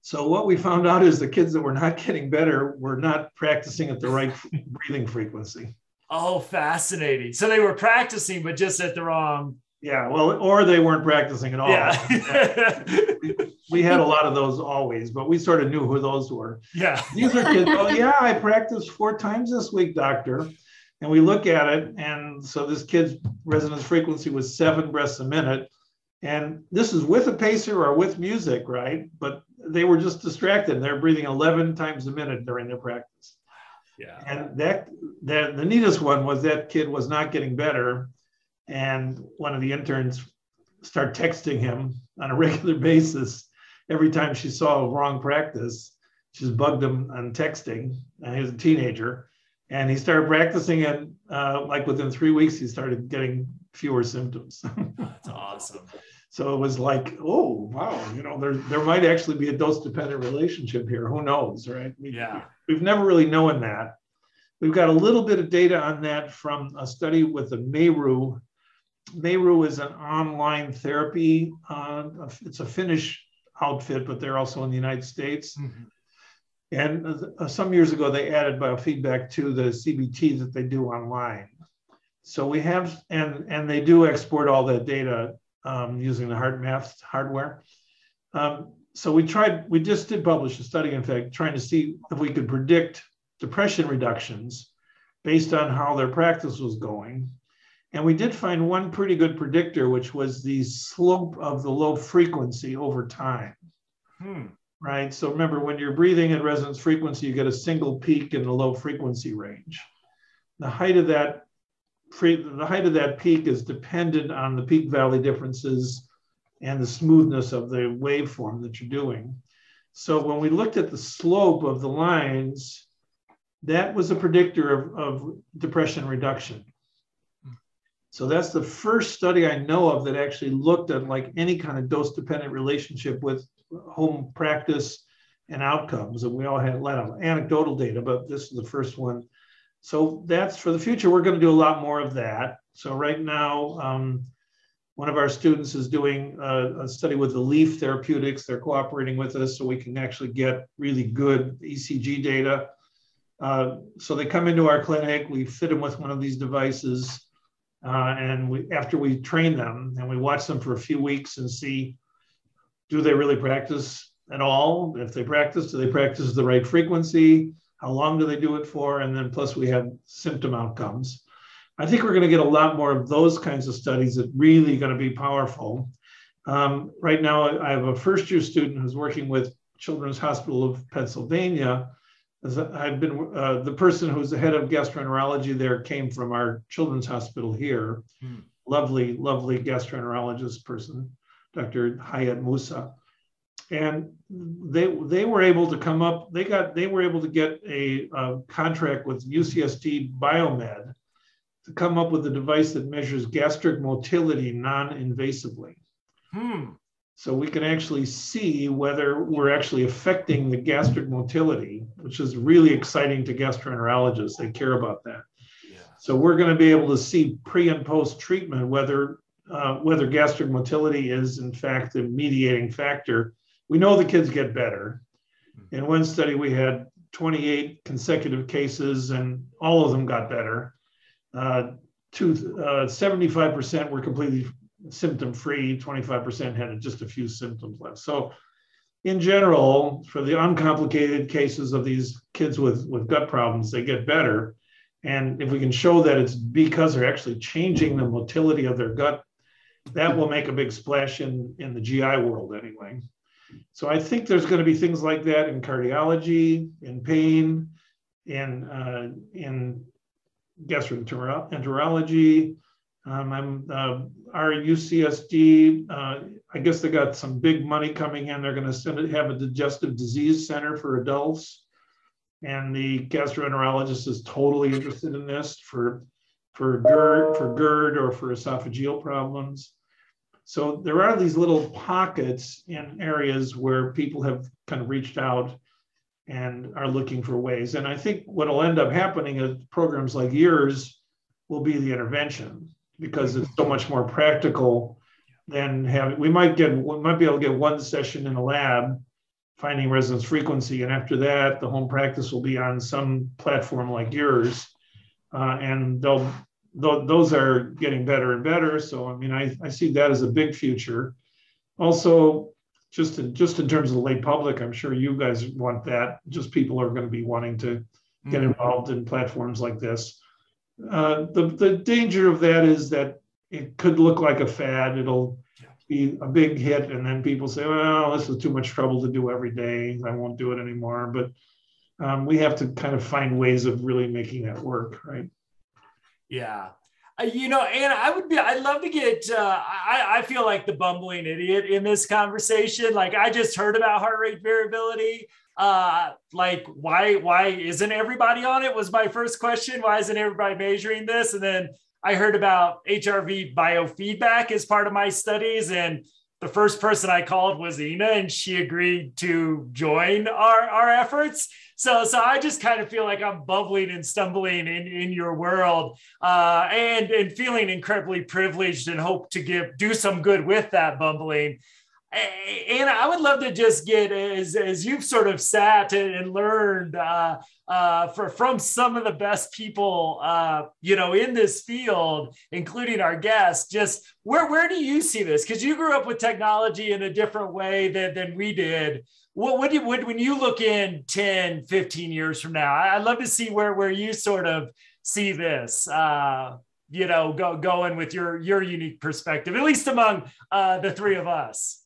So what we found out is the kids that were not getting better were not practicing at the right breathing frequency. Oh, fascinating. So they were practicing, but just at the wrong. Yeah, well, or they weren't practicing at all. Yeah. we had a lot of those always, but we sort of knew who those were. Yeah. These are kids. oh, yeah, I practiced four times this week, doctor. And we look at it, and so this kid's resonance frequency was seven breaths a minute. And this is with a pacer or with music, right? But they were just distracted. They're breathing 11 times a minute during their practice. Yeah. And that, that the neatest one was that kid was not getting better. And one of the interns started texting him on a regular basis every time she saw a wrong practice, she just bugged him on texting. And he was a teenager. And he started practicing it. Uh, like within three weeks, he started getting fewer symptoms. That's awesome. So it was like, oh wow, you know, there there might actually be a dose dependent relationship here. Who knows, right? We, yeah. We've never really known that. We've got a little bit of data on that from a study with the Meru Meru is an online therapy. Uh, it's a Finnish outfit, but they're also in the United States. Mm-hmm. And uh, some years ago, they added biofeedback to the CBT that they do online. So we have, and and they do export all that data um, using the HeartMath hardware. Um, so we tried, we just did publish a study, in fact, trying to see if we could predict depression reductions based on how their practice was going. And we did find one pretty good predictor, which was the slope of the low frequency over time. Hmm. Right. So remember, when you're breathing at resonance frequency, you get a single peak in the low frequency range. The height of that the height of that peak is dependent on the peak valley differences and the smoothness of the waveform that you're doing. So when we looked at the slope of the lines, that was a predictor of, of depression reduction. So that's the first study I know of that actually looked at like any kind of dose dependent relationship with home practice and outcomes. And we all had a lot of anecdotal data, but this is the first one. So that's for the future. We're going to do a lot more of that. So right now, um, one of our students is doing a, a, study with the Lief Therapeutics. They're cooperating with us so we can actually get really good ECG data. Uh, so they come into our clinic, we fit them with one of these devices, uh, and we, after we train them and we watch them for a few weeks and see do they really practice at all? If they practice, do they practice the right frequency? How long do they do it for? And then plus we have symptom outcomes. I think we're going to get a lot more of those kinds of studies that really going to be powerful. Um, right now, I have a first year student who's working with Children's Hospital of Pennsylvania. I've been uh, the person who's the head of gastroenterology there came from our Children's Hospital here. Hmm. Lovely, lovely gastroenterologist person, Dr. Hayat Mousa. And they they were able to come up. They got they were able to get a, a contract with UCSD Biomed to come up with a device that measures gastric motility non-invasively. Hmm. So we can actually see whether we're actually affecting the gastric motility, which is really exciting to gastroenterologists. They care about that. Yeah. So we're going to be able to see pre and post treatment whether uh, whether gastric motility is in fact the mediating factor. We know the kids get better. Hmm. In one study, we had 28 consecutive cases, and all of them got better. Uh, two, uh, 75% were completely symptom free, 25% had just a few symptoms left. So, in general, for the uncomplicated cases of these kids with, with gut problems, they get better. And if we can show that it's because they're actually changing the motility of their gut, that will make a big splash in, in the GI world anyway. So I think there's going to be things like that in cardiology, in pain, in, uh, in gastroenterology. Um, I'm uh, our UCSD. Uh, I guess they got some big money coming in. They're going to send it, have a digestive disease center for adults, and the gastroenterologist is totally interested in this for for GERD, for GERD or for esophageal problems. So there are these little pockets in areas where people have kind of reached out and are looking for ways. And I think what will end up happening is programs like yours will be the intervention because it's so much more practical than having. We might get we might be able to get one session in a lab finding resonance frequency, and after that, the home practice will be on some platform like yours, uh, and they'll. Those are getting better and better. So, I mean, I, I see that as a big future. Also, just in, just in terms of the lay public, I'm sure you guys want that. Just people are going to be wanting to get mm-hmm. involved in platforms like this. Uh, the the danger of that is that it could look like a fad. It'll be a big hit, and then people say, "Well, this is too much trouble to do every day. I won't do it anymore." But um, we have to kind of find ways of really making that work, right? Yeah, uh, you know, Anna, I would be, I'd love to get, uh, I, I feel like the bumbling idiot in this conversation. Like I just heard about heart rate variability. Uh, like why, why isn't everybody on it was my first question. Why isn't everybody measuring this? And then I heard about HRV biofeedback as part of my studies and the first person I called was Ina, and she agreed to join our, our efforts. So, so I just kind of feel like I'm bubbling and stumbling in, in your world, uh, and and feeling incredibly privileged, and hope to give do some good with that bumbling. And I would love to just get as as you've sort of sat and learned uh, uh, for from some of the best people, uh, you know, in this field, including our guests. Just where where do you see this? Because you grew up with technology in a different way than, than we did. What what, do, what when you look in 10, 15 years from now? I'd love to see where where you sort of see this. Uh, you know, go going with your your unique perspective, at least among uh, the three of us.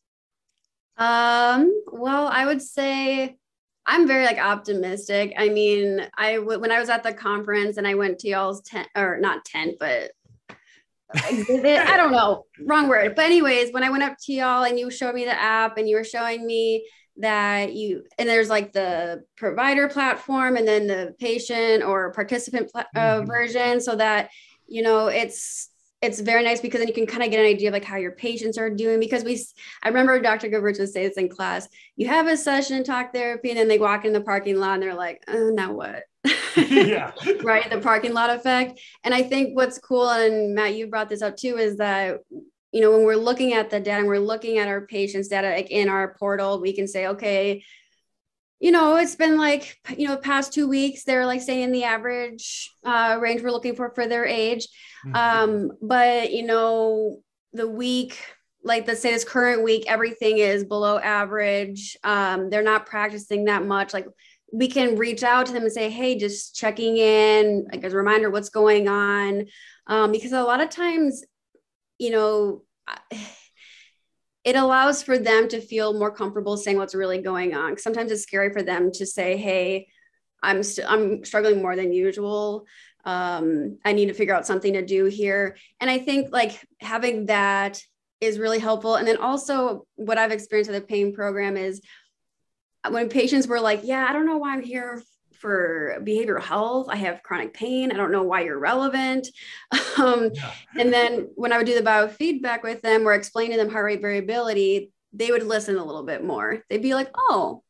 Um. Well, I would say I'm very like optimistic. I mean, I w- when I was at the conference and I went to y'all's tent or not tent, but exhibit. I don't know, wrong word. But anyways, when I went up to y'all and you showed me the app and you were showing me that you and there's like the provider platform and then the patient or participant uh, mm-hmm. version, so that you know it's it's very nice because then you can kind of get an idea of like how your patients are doing because we i remember dr Gevirtz would say this in class you have a session in talk therapy and then they walk in the parking lot and they're like oh, now what? Yeah. Right? The parking lot effect. And i think what's cool and matt you brought this up too is that you know when we're looking at the data and we're looking at our patients data like in our portal we can say okay you know, it's been like, you know, past two weeks, they're like saying the average uh, range we're looking for for their age. Mm-hmm. Um, but, you know, the week, like let's say this current week, everything is below average. Um, they're not practicing that much. Like we can reach out to them and say, hey, just checking in, like as a reminder, what's going on. Um, because a lot of times, you know, it allows for them to feel more comfortable saying what's really going on. Sometimes it's scary for them to say, "Hey, I'm st- I'm struggling more than usual. Um, I need to figure out something to do here." And I think like having that is really helpful. And then also, what I've experienced with the pain program is when patients were like, "Yeah, I don't know why I'm here for behavioral health. I have chronic pain. I don't know why you're relevant. Um, yeah. and then when I would do the biofeedback with them or explain to them heart rate variability, they would listen a little bit more. They'd be like, oh,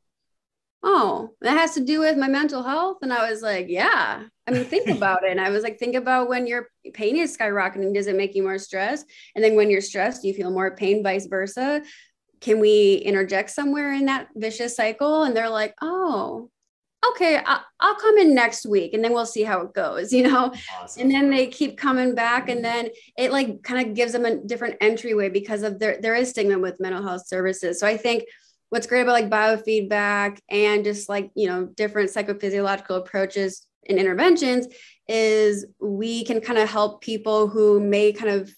oh, that has to do with my mental health. And I was like, yeah. I mean, think about it. And I was like, think about when your pain is skyrocketing, does it make you more stressed? And then when you're stressed, do you feel more pain, vice versa? Can we interject somewhere in that vicious cycle? And they're like, oh, okay, I'll, I'll, come in next week and then we'll see how it goes, you know? Awesome. And then they keep coming back and then it like kind of gives them a different entryway because of there, there is stigma with mental health services. So I think what's great about like biofeedback and just like, you know, different psychophysiological approaches and interventions is we can kind of help people who may kind of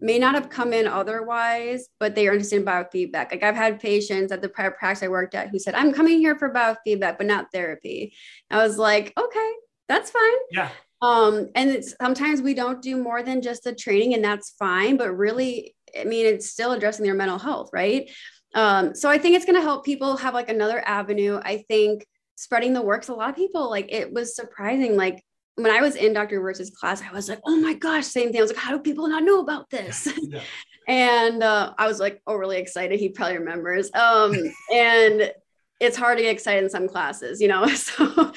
may not have come in otherwise, but they are interested in biofeedback. Like I've had patients at the prior practice I worked at who said, I'm coming here for biofeedback, but not therapy. I was like, okay, that's fine. Yeah. Um, and sometimes we don't do more than just the training, and that's fine. But really, I mean, it's still addressing their mental health, right? Um, so I think it's going to help people have like another avenue. I think spreading the works. A lot of people like it was surprising. Like when I was in Dr. Gevirtz's class, I was like, oh my gosh, same thing. I was like, how do people not know about this? Yeah. and uh, I was like, oh, really excited. He probably remembers. Um, and it's hard to get excited in some classes, you know? so,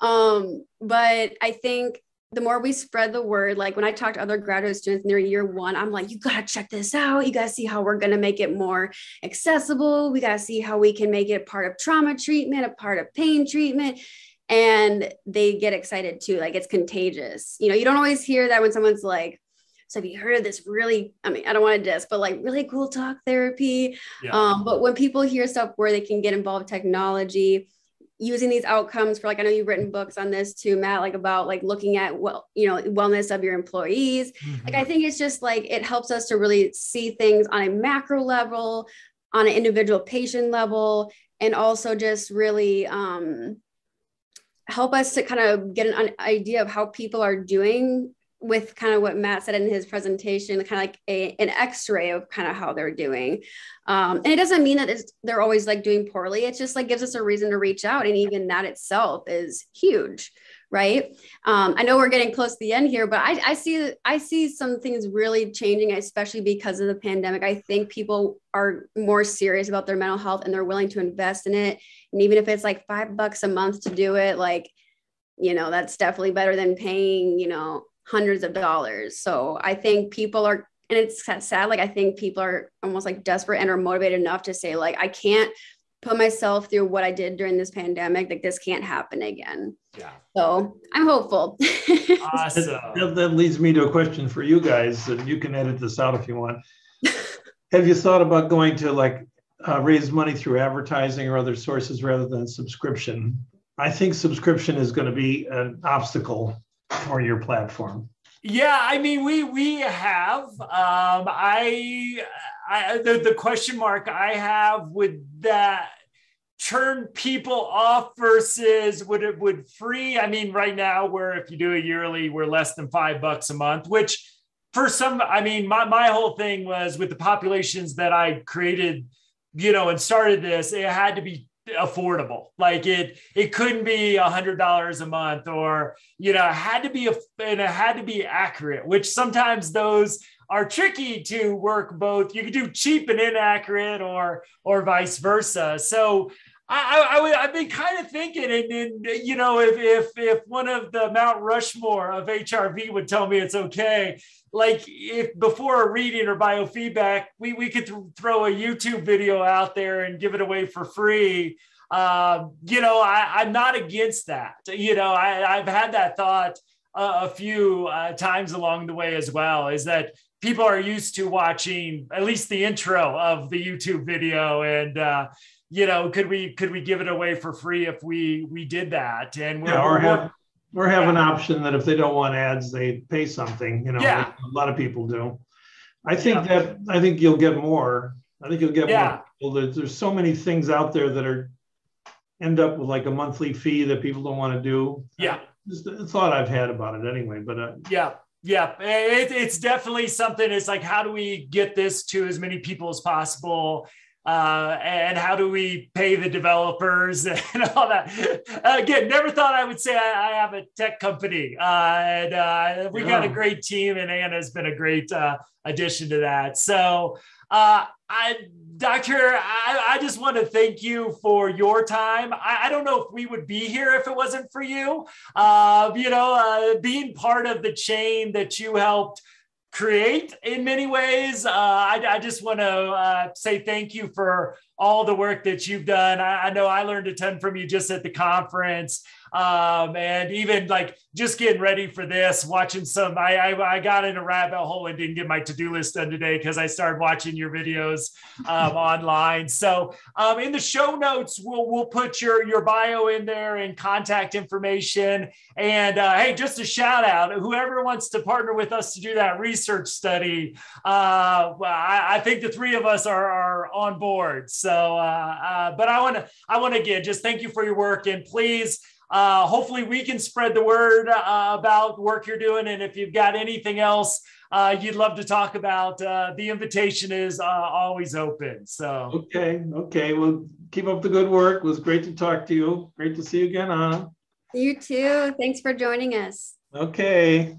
um, but I think the more we spread the word, like when I talk to other graduate students in their year one, I'm like, you got to check this out. You got to see how we're going to make it more accessible. We got to see how we can make it part of trauma treatment, a part of pain treatment and they get excited too like it's contagious you know you don't always hear that when someone's like so have you heard of this really i mean i don't want to diss but like really cool talk therapy yeah. um, but when people hear stuff where they can get involved technology using these outcomes for like i know you've written books on this too matt like about like looking at well you know wellness of your employees mm-hmm. like i think it's just like it helps us to really see things on a macro level on an individual patient level and also just really um help us to kind of get an idea of how people are doing with kind of what Matt said in his presentation, kind of like a, an x-ray of kind of how they're doing. Um, and it doesn't mean that they're always like doing poorly. It just like gives us a reason to reach out. And even that itself is huge. Right. Um, I know we're getting close to the end here, but I, I see, I see some things really changing, especially because of the pandemic. I think people are more serious about their mental health and they're willing to invest in it. And even if it's like five bucks a month to do it, like, you know, that's definitely better than paying, you know, hundreds of dollars. So I think people are, and it's sad. Like I think people are almost like desperate and are motivated enough to say, like, I can't put myself through what I did during this pandemic. Like this can't happen again. Yeah. So I'm hopeful. awesome. That, that leads me to a question for you guys, and you can edit this out if you want. Have you thought about going to like uh, raise money through advertising or other sources rather than subscription? I think subscription is going to be an obstacle for your platform? Yeah, I mean, we we have. Um, I, I the, the question mark I have would that turn people off versus would it would free? I mean, right now, where if you do a yearly, we're less than five bucks a month, which for some, I mean, my my whole thing was with the populations that I created, you know, and started this, it had to be affordable. Like it it couldn't be a hundred dollars a month or you know had to be a and it had to be accurate which sometimes those are tricky to work both. You could do cheap and inaccurate or or vice versa. So I, I, I have been kind of thinking, and, and you know, if if if one of the Mount Rushmore of HRV would tell me it's okay, like if before a reading or biofeedback, we, we could th- throw a YouTube video out there and give it away for free. Um, you know, I, am not against that. You know, I, I've had that thought uh, a few uh, times along the way as well, is that people are used to watching at least the intro of the YouTube video. And, uh, you know, could we, could we give it away for free if we, we did that? And we're, yeah, or have, or have an option that if they don't want ads, they pay something, you know, yeah. like a lot of people do. I think yeah. that, I think you'll get more. I think you'll get yeah. more. There's, there's so many things out there that are end up with like a monthly fee that people don't want to do. Yeah. Just a thought I've had about it anyway, but uh, yeah, yeah, it, it's definitely something. It's like, how do we get this to as many people as possible? Uh, and how do we pay the developers and all that. Again, never thought I would say I, I have a tech company, uh, and uh, we yeah. got a great team, and Anna's been a great uh, addition to that. So, uh, I, Doctor, I, I, just want to thank you for your time. I, I, don't know if we would be here if it wasn't for you. Uh, you know, being part of the chain that you helped create in many ways. Uh, I, I, just want to uh, say thank you for all the work that you've done. I, I, know I learned a ton from you just at the conference. Um, and even like just getting ready for this, watching some, I, I, I got in a rabbit hole and didn't get my to-do list done today because I started watching your videos um, online. So um, in the show notes, we'll, we'll put your, your bio in there and contact information. And uh, hey, just a shout out, whoever wants to partner with us to do that research study, uh, I, I, think the three of us are, are on board. So, uh, uh but I want to, I want to again, just thank you for your work and please uh, hopefully, we can spread the word uh, about work you're doing. And if you've got anything else uh, you'd love to talk about, uh, the invitation is uh, always open. So, okay. Okay. Well, keep up the good work. It was great to talk to you. Great to see you again, Anna. You too. Thanks for joining us. Okay.